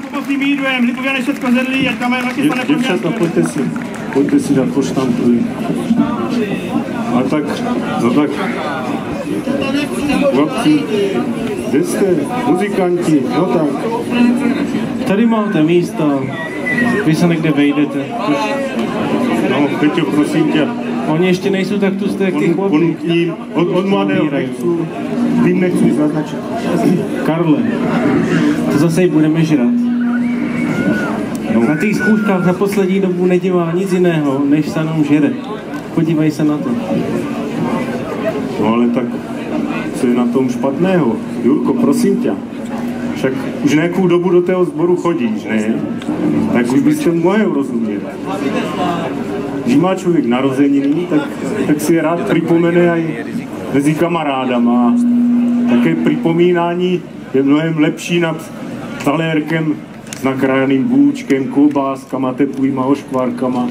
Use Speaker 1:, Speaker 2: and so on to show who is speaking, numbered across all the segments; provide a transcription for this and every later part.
Speaker 1: nám pomocným jídlem, Lipoviany všechno zedlí, ať tam mají nachystané
Speaker 2: Děvčata, pojďte si, pojďte si dát po štampli. A tak, no tak, chlapci, kde jste? Muzikanti, no tak.
Speaker 3: Tady máte místo, vy se někde vejdete.
Speaker 2: No, Peťo, prosím tě,
Speaker 3: Oni ještě nejsou tak tusté, jak ty
Speaker 2: on,
Speaker 3: chlapy.
Speaker 2: on, tím, od, od mladého nechci, tím nechci zaznačit.
Speaker 3: Karle, to zase budeme žrat. Těch zkouškách za poslední dobu nedělá nic jiného, než se jenom žere. Podívej se na to.
Speaker 2: No ale tak, co je na tom špatného? Jurko, prosím tě, však už nějakou dobu do toho sboru chodíš, ne? Tak už bys tomu mohl rozumět. Když má člověk narozeniny, tak, tak si je rád připomene i mezi kamarádama. Také připomínání je mnohem lepší nad talérkem s nakrájeným bůčkem, koubáskama, teplýma oškvárkama.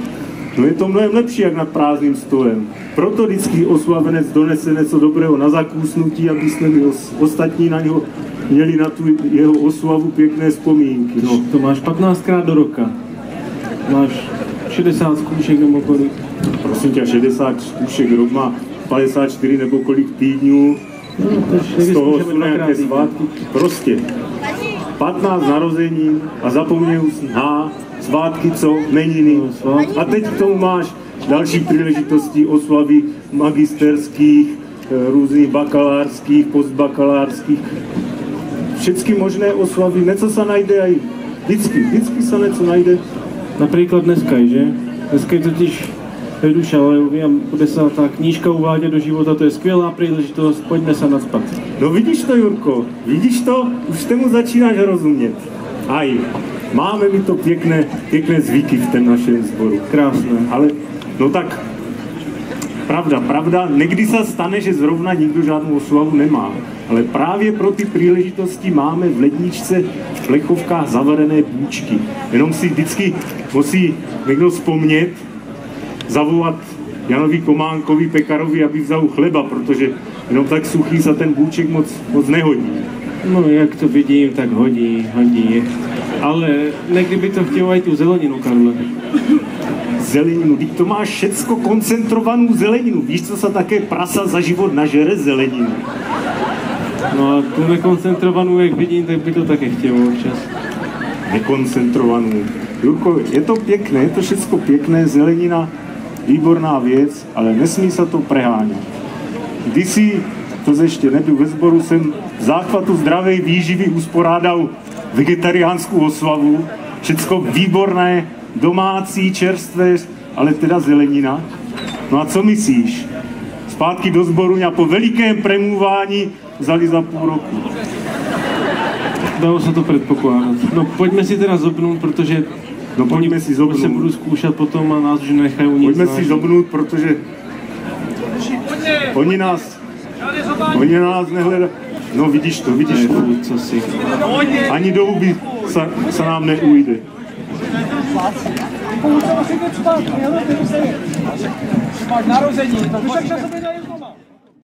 Speaker 2: No je to mnohem lepší, jak nad prázdným stolem. Proto vždycky oslavenec donese něco dobrého na zakúsnutí, aby jsme my ostatní na něho měli na tu jeho oslavu pěkné vzpomínky. No.
Speaker 3: To máš 15krát do roka. Máš 60 zkoušek nebo kolik.
Speaker 2: Prosím tě, 60 zkoušek rok má 54 nebo kolik týdnů,
Speaker 3: No, to
Speaker 2: z toho jsou nějaké svátky. Prostě 15 narozenin a zapomněl ha, svátky co, meniny. A teď k tomu máš další příležitosti oslavy magisterských, eh, různých bakalářských, postbakalářských. Všechny možné oslavy, něco se najde aj vždycky, vždycky se něco najde.
Speaker 3: Například dneska, že? Dneska je totiž Peduša Lejovia bude se ta knížka uvádět do života, to je skvělá příležitost, pojďme se nadspat.
Speaker 2: No vidíš to, Jurko, vidíš to? Už tomu začínáš rozumět. Aj, máme mi to pěkné, pěkné zvyky v tom našem sboru.
Speaker 3: Krásné.
Speaker 2: Ale, no tak, pravda, pravda, někdy se stane, že zrovna nikdo žádnou oslavu nemá. Ale právě pro ty příležitosti máme v ledničce v plechovkách zavarené bůčky. Jenom si vždycky musí někdo vzpomnět, zavolat Janovi Kománkovi pekarovi, aby vzal chleba, protože jenom tak suchý se ten bůček moc, moc nehodí.
Speaker 3: No, jak to vidím, tak hodí, hodí. Ale někdy by to chtělo i tu zeleninu, Karle.
Speaker 2: Zeleninu, teď to máš všecko koncentrovanou zeleninu. Víš, co se také prasa za život nažere zeleninu.
Speaker 3: No a tu nekoncentrovanou, jak vidím, tak by to také chtělo občas.
Speaker 2: nekoncentrovanou. Jurko, je to pěkné, je to všechno pěkné, zelenina, výborná věc, ale nesmí se to preháňat. Kdysi, to ještě nebyl ve sboru, jsem v záchvatu zdravé výživy usporádal vegetariánskou oslavu, všecko výborné, domácí, čerstvé, ale teda zelenina. No a co myslíš? Zpátky do sboru a po velikém premluvání vzali za půl roku.
Speaker 3: Dalo se to předpokládat. No pojďme si teda zobnout, protože
Speaker 2: No pojďme si
Speaker 3: se
Speaker 2: zobnout.
Speaker 3: budu zkoušet potom a nás už nechají nic.
Speaker 2: Pojďme si zobnout, protože oni nás, oni na nás nehledají. No vidíš to, vidíš to.
Speaker 3: Co si.
Speaker 2: Ani do huby se, se nám neujde.
Speaker 4: Máš narození, to však časopis